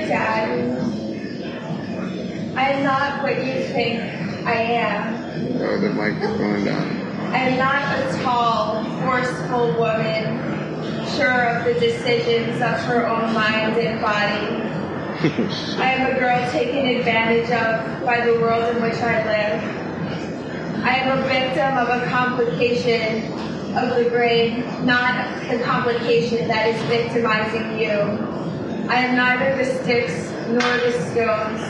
Dad, I am not what you think I am. Oh, the mic is going down. I am not a tall, forceful woman, sure of the decisions of her own mind and body. I am a girl taken advantage of by the world in which I live. I am a victim of a complication of the brain, not the complication that is victimizing you. I am neither the sticks nor the stones.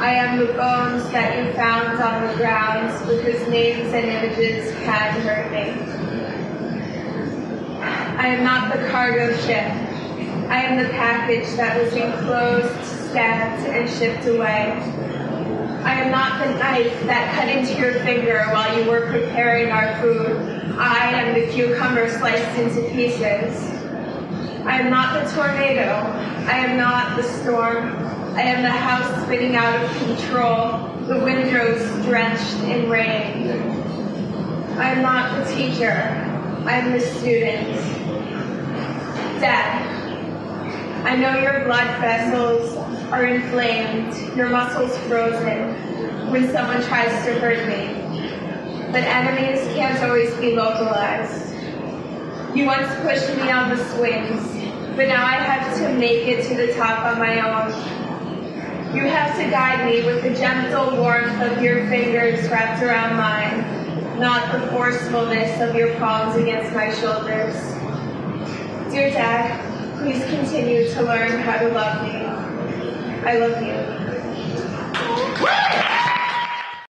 I am the bones that you found on the ground because names and images can hurt me. I am not the cargo ship. I am the package that was enclosed, stabbed, and shipped away. I am not the knife that cut into your finger while you were preparing our food. I am the cucumber sliced into pieces. I am not the tornado. I am not the storm. I am the house spinning out of control, the windows drenched in rain. I am not the teacher. I am the student. Dad, I know your blood vessels are inflamed, your muscles frozen when someone tries to hurt me. But enemies can't always be localized. You once pushed me on the swings, but now I have to make it to the top on my own. You have to guide me with the gentle warmth of your fingers wrapped around mine, not the forcefulness of your palms against my shoulders. Dear Dad, please continue to learn how to love me. I love you.